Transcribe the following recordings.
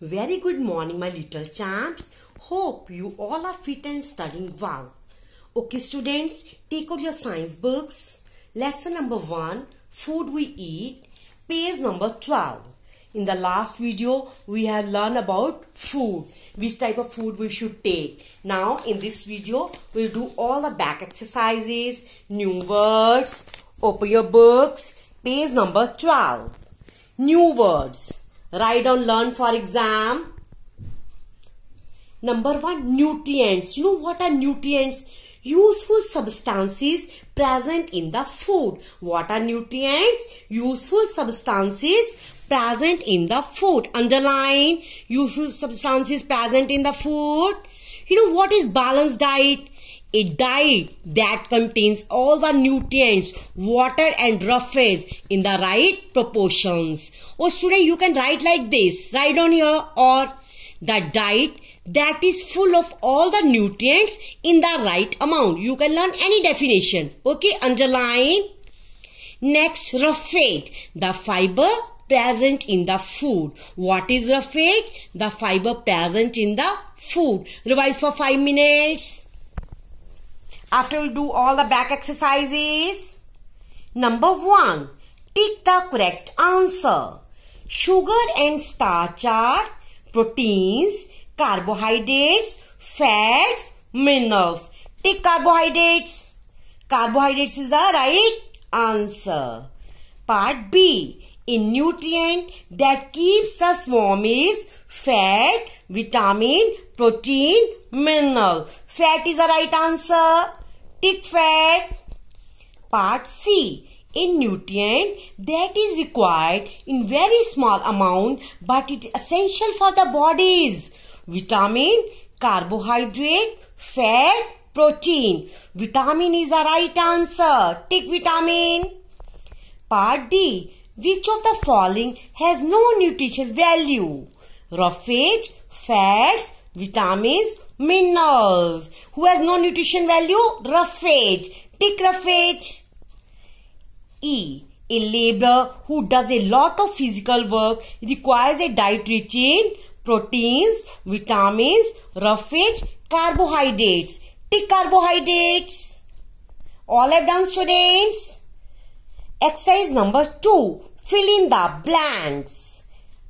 Very good morning, my little champs. Hope you all are fit and studying well. Okay, students, take out your science books. Lesson number one Food we eat, page number 12. In the last video, we have learned about food, which type of food we should take. Now, in this video, we'll do all the back exercises, new words. Open your books, page number 12. New words. Write down, learn for exam. Number one, nutrients. You know what are nutrients? Useful substances present in the food. What are nutrients? Useful substances present in the food. Underline useful substances present in the food. You know what is balanced diet? A diet that contains all the nutrients, water and roughage in the right proportions. Oh student, you can write like this. Write on here or the diet that is full of all the nutrients in the right amount. You can learn any definition. Okay, underline. Next, roughage, the fiber present in the food. What is roughage? The fiber present in the food. Revise for 5 minutes. After we do all the back exercises. Number 1. Tick the correct answer. Sugar and starch are proteins, carbohydrates, fats, minerals. Tick carbohydrates. Carbohydrates is the right answer. Part B. A nutrient that keeps us warm is fat, vitamin, protein, mineral. Fat is the right answer. Tick fat. Part C. A nutrient that is required in very small amount but it essential for the bodies. Vitamin, carbohydrate, fat, protein. Vitamin is the right answer. Tick vitamin. Part D. Which of the following has no nutrition value? Roughage, fats, vitamins, minerals. Who has no nutrition value? Roughage. Tick roughage. E. A laborer who does a lot of physical work requires a diet rich in proteins, vitamins, roughage, carbohydrates. Tick carbohydrates. All have done students. Exercise number 2. Fill in the blanks.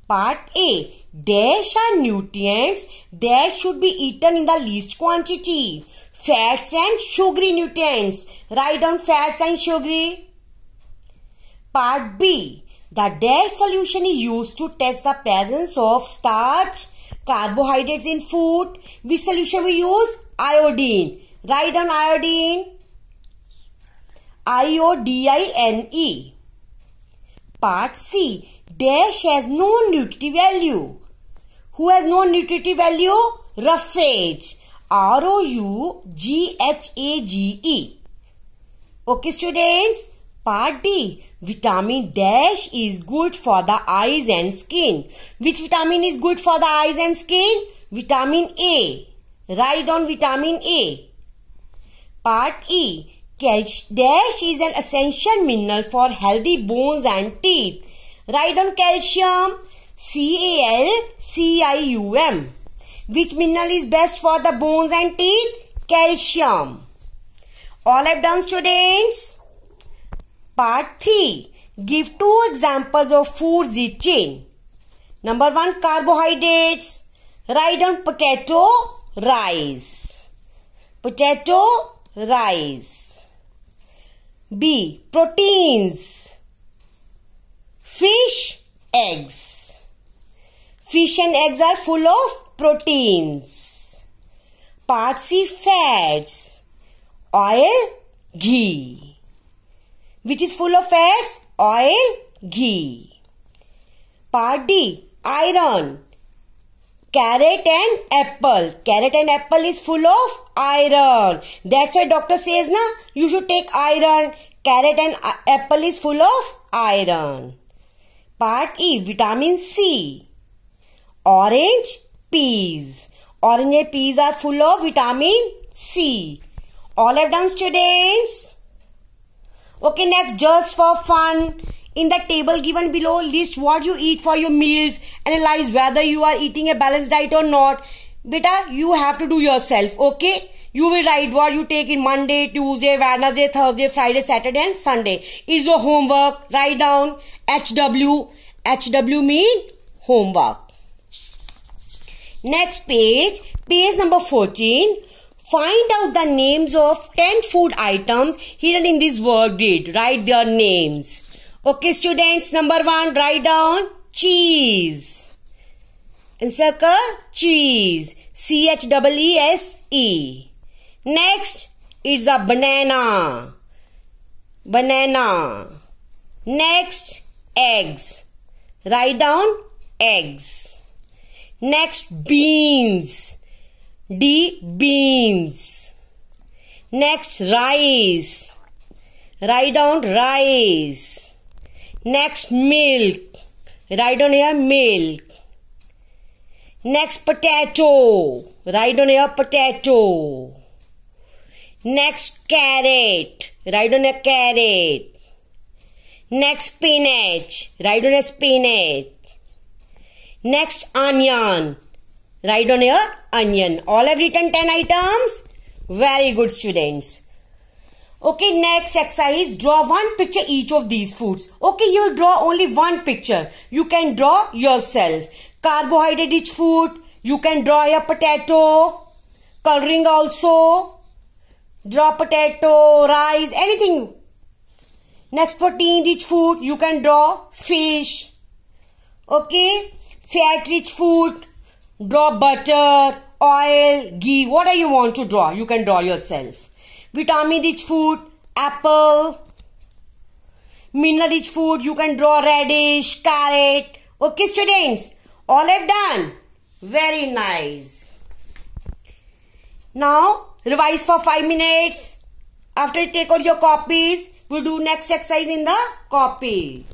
Part A. Dash are nutrients that should be eaten in the least quantity. Fats and sugary nutrients. Write down fats and sugary. Part B. The dash solution is used to test the presence of starch, carbohydrates in food. Which solution we use? Iodine. Write down iodine. I-O-D-I-N-E. Part C. Dash has no nutritive value. Who has no nutritive value? Roughage. R-O-U-G-H-A-G-E. Okay students. Part D. Vitamin dash is good for the eyes and skin. Which vitamin is good for the eyes and skin? Vitamin A. Write on vitamin A. Part E. Dash is an essential mineral for healthy bones and teeth. Write on calcium. C-A-L-C-I-U-M. Which mineral is best for the bones and teeth? Calcium. All I've done students? Part 3. Give two examples of foods rich in. Number 1. Carbohydrates. Write down potato, rice. Potato, rice. B. Proteins. Fish, eggs. Fish and eggs are full of proteins. Part C. Fats. Oil, ghee. Which is full of fats? Oil, ghee. Part D. Iron. Carrot and apple. Carrot and apple is full of iron. That's why doctor says na you should take iron. Carrot and apple is full of iron. Part E. Vitamin C. Orange, peas. Orange peas are full of vitamin C. All I have done students? Okay, next just for fun. In the table given below, list what you eat for your meals. Analyze whether you are eating a balanced diet or not. Beta, you have to do yourself, okay? You will write what you take in Monday, Tuesday, Wednesday, Thursday, Friday, Saturday and Sunday. Is your homework. Write down HW. HW mean homework. Next page, page number 14. Find out the names of 10 food items hidden in this word grid. Write their names. Okay, students, number one, write down cheese. Encircle cheese. C H E E S E. Next, it's a banana. Banana. Next, eggs. Write down eggs. Next, beans. D, beans. Next, rice. Write down rice. Next, milk. Write down here milk. Next, potato. Write down here potato. Next, carrot. Write on a carrot. Next, spinach. Write on a spinach. Next, onion. Write on your onion. All have written 10 items. Very good students. Okay, next exercise. Draw one picture each of these foods. Okay, you will draw only one picture. You can draw yourself. Carbohydrate each food. You can draw a potato. Coloring also draw potato, rice, anything. Next protein rich food, you can draw fish. Okay, fat rich food, draw butter, oil, ghee, whatever you want to draw, you can draw yourself. Vitamin rich food, apple. Mineral rich food, you can draw radish, carrot. Okay students, all I've done. Very nice. Now, Revise for 5 minutes. After you take out your copies, we'll do next exercise in the copy.